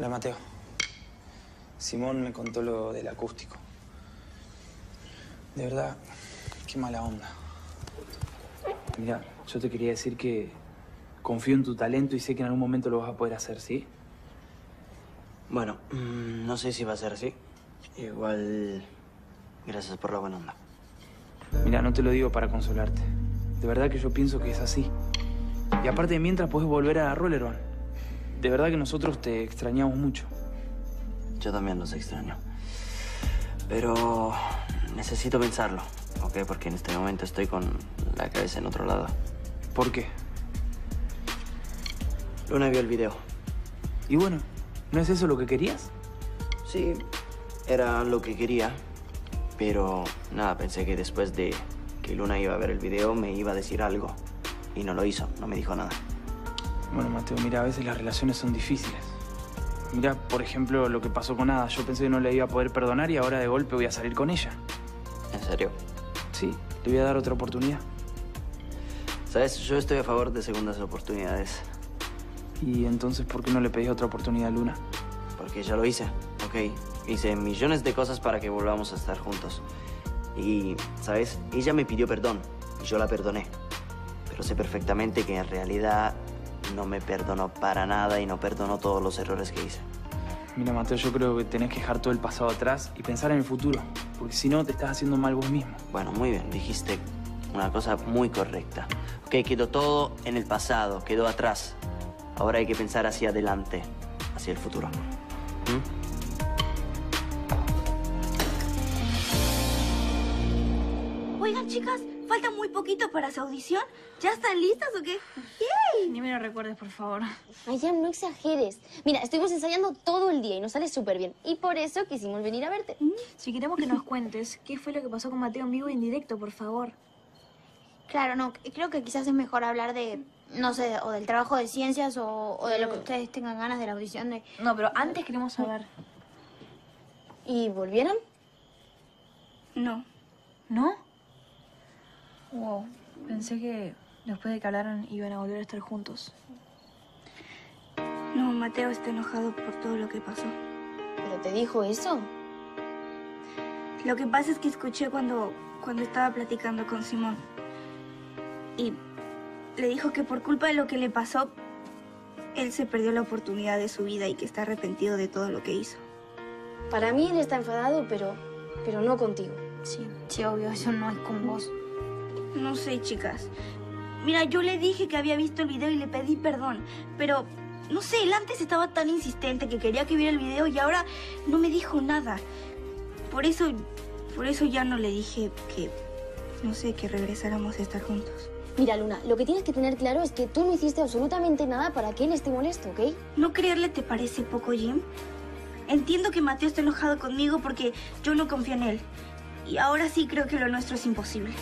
Hola, Mateo. Simón me contó lo del acústico. De verdad, qué mala onda. Mira, yo te quería decir que confío en tu talento y sé que en algún momento lo vas a poder hacer, ¿sí? Bueno, mm, no sé si va a ser así. Igual, gracias por la buena onda. Mira, no te lo digo para consolarte. De verdad que yo pienso que es así. Y aparte, mientras puedes volver a Rollerball. De verdad que nosotros te extrañamos mucho. Yo también los extraño. Pero necesito pensarlo, ¿ok? Porque en este momento estoy con la cabeza en otro lado. ¿Por qué? Luna vio el video. Y bueno, ¿no es eso lo que querías? Sí, era lo que quería. Pero nada, pensé que después de que Luna iba a ver el video me iba a decir algo. Y no lo hizo, no me dijo nada. Bueno, Mateo, mira, a veces las relaciones son difíciles. Mira, por ejemplo, lo que pasó con Ada. Yo pensé que no le iba a poder perdonar y ahora de golpe voy a salir con ella. ¿En serio? Sí, le voy a dar otra oportunidad. Sabes, yo estoy a favor de segundas oportunidades. ¿Y entonces por qué no le pedís otra oportunidad a Luna? Porque ya lo hice, ok. Hice millones de cosas para que volvamos a estar juntos. Y, ¿sabes? Ella me pidió perdón y yo la perdoné. Pero sé perfectamente que en realidad no me perdonó para nada y no perdonó todos los errores que hice. Mira, Mateo, yo creo que tenés que dejar todo el pasado atrás y pensar en el futuro. Porque si no, te estás haciendo mal vos mismo. Bueno, muy bien, dijiste una cosa muy correcta. Ok, quedó todo en el pasado, quedó atrás. Ahora hay que pensar hacia adelante, hacia el futuro. ¿Mm? Oigan, chicas, falta muy poquito para su audición. ¿Ya están listas o qué? Ni me lo recuerdes, por favor. Ay, ya no exageres. Mira, estuvimos ensayando todo el día y nos sale súper bien. Y por eso quisimos venir a verte. Si queremos que nos cuentes qué fue lo que pasó con Mateo en vivo e en directo, por favor. Claro, no, creo que quizás es mejor hablar de, no sé, o del trabajo de ciencias o, o de lo que ustedes tengan ganas de la audición de... No, pero antes queremos saber. ¿Y volvieron? No. ¿No? Wow, pensé que después de que hablaran iban a volver a estar juntos. No, Mateo está enojado por todo lo que pasó. ¿Pero te dijo eso? Lo que pasa es que escuché cuando, cuando estaba platicando con Simón. Y le dijo que por culpa de lo que le pasó, él se perdió la oportunidad de su vida y que está arrepentido de todo lo que hizo. Para mí él está enfadado, pero, pero no contigo. Sí, sí, obvio, eso no es con vos. No sé, chicas. Mira, yo le dije que había visto el video y le pedí perdón, pero no sé, él antes estaba tan insistente que quería que viera el video y ahora no me dijo nada. Por eso, por eso ya no le dije que, no sé, que regresáramos a estar juntos. Mira, Luna, lo que tienes que tener claro es que tú no hiciste absolutamente nada para que él esté molesto, ¿ok? ¿No creerle te parece poco, Jim? Entiendo que Mateo está enojado conmigo porque yo no confío en él. Y ahora sí creo que lo nuestro es imposible.